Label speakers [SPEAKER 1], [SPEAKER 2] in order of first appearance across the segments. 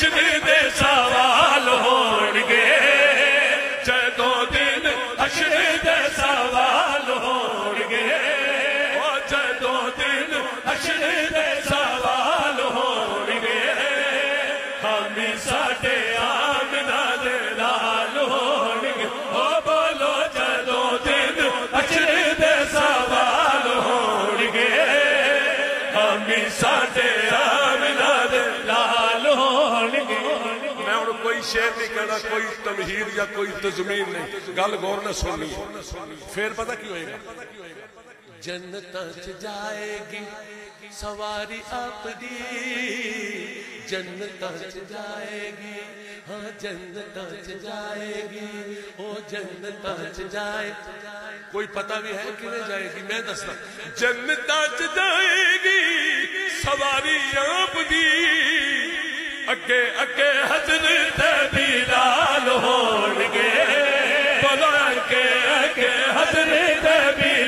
[SPEAKER 1] رشد دے
[SPEAKER 2] سارا کوئی شعر نہیں کہنا کوئی تمہید یا کوئی تزمین نہیں۔ گل غور نہ سننی۔ پھر پتہ کی ہوئے گا؟
[SPEAKER 1] جنتاں چ جائے گی سواری آپ دی۔ جنتاں چ جائے گی ہاں جنتاں چ جائے گی۔ او جنتاں چ جائے۔ کوئی پتہ بھی ہے کہ نہیں جائے گی؟ میں دستا جنتاں چ جائے گی سواری آپ دی۔ اڳي اڳي هسري دي لالي پي اڳي هسري دي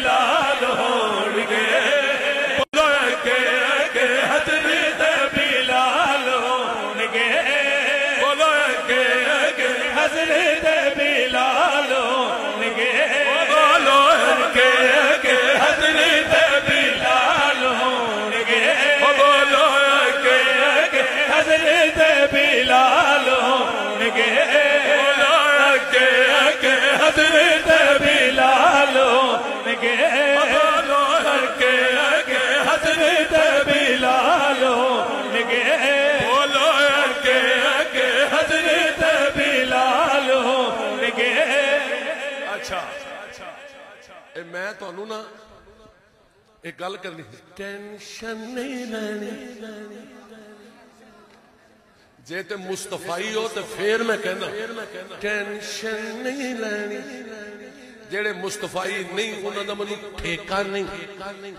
[SPEAKER 1] لالي اڳي هسري ديلالو گي اڳي هسري دي بلال ہوں گے۔ کے حضرت گے۔ گے۔ حضرت
[SPEAKER 2] اچھا میں نا ایک گل کرنی
[SPEAKER 1] ٹینشن نہیں لینی
[SPEAKER 2] جے تے مصطفی ہو تے پھر میں کہنا۔
[SPEAKER 1] ٹینشن نہیں لینی۔
[SPEAKER 2] جڑے مصطفی نہیں انہاں دا منوں
[SPEAKER 1] ٹھیکہ نہیں۔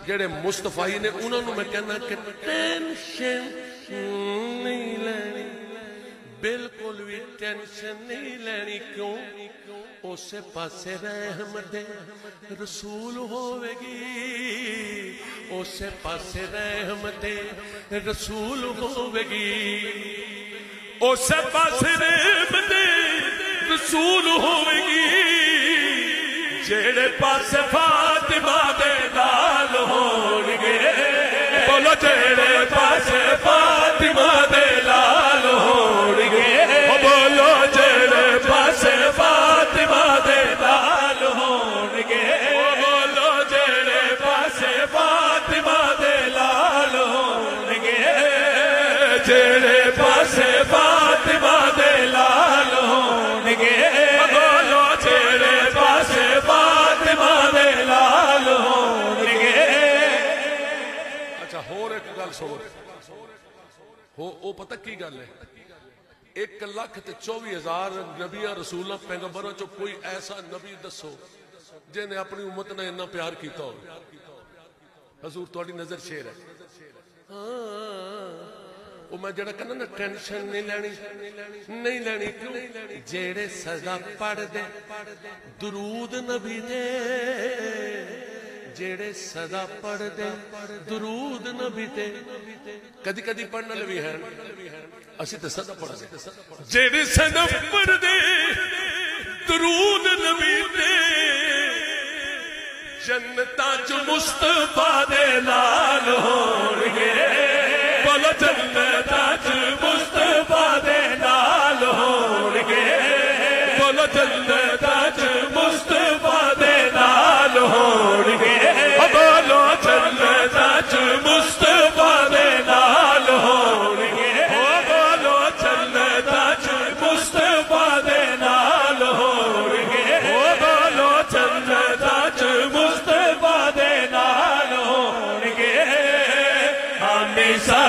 [SPEAKER 2] جڑے مصطفی نے انہاں نو میں کہنا کہ
[SPEAKER 1] ٹینشن نہیں لینی۔ بالکل بھی ٹینشن نہیں لینی۔ کیوں؟ اسے پاسے رحم دے رسول ہوے گی۔ اسے پاسے رحم دے رسول ہوے گی۔ اسے پاسے رحم دے رسول ہوے گی جیڑے پاس فاطمہ دے لال ہون گے بولو جیڑے پاس فاطمہ دے لال ہون گے او بولو جیڑے پاس فاطمہ دے لال ہون گے او بولو جیڑے پاس فاطمہ دے لال ہون گے جیڑے پاس فاطمہ
[SPEAKER 2] گل سو ہو او پتہ کی گل ہے ایک لاکھ تے چوبی ہزار نبیاں رسولاں پیغمبراں چو کوئی ایسا نبی دسو جن نے اپنی امت نے اتنا پیار کیتا ہو حضور تہاڈی نظر شیر ہے او میں جڑا کہنا نا ٹینشن نہیں لینی نہیں لینی کیوں
[SPEAKER 1] جیڑے سزا پڑھ دے درود نبی دے ਜਿਹੜੇ ਸਦਾ ਪੜਦੇ ਦਰੂਦ ਨਬੀ ਤੇ ਕਦੀ ਕਦੀ ਪੜਨ ਵਾਲੇ ਵੀ ਹਨ ਅਸੀਂ ਤਾਂ ਸਦਾ ਪੜਦੇ ਜਿਹੜੇ ਸਦਾ ਪੜਦੇ ਦਰੂਦ ਨਬੀ ਤੇ ਜੰਨਤਾਂ ਚ ਮੁਸਤਫਾ ਦੇ ਲਾਲ ਹੋਣਗੇ। ਬੋਲੋ ਜੰਨਤਾਂ ਚ ਮੁਸਤਫਾ ਦੇ ਲਾਲ ਹੋਣਗੇ। ਬੋਲੋ ਜੰਨਤਾਂ ਚ Isa.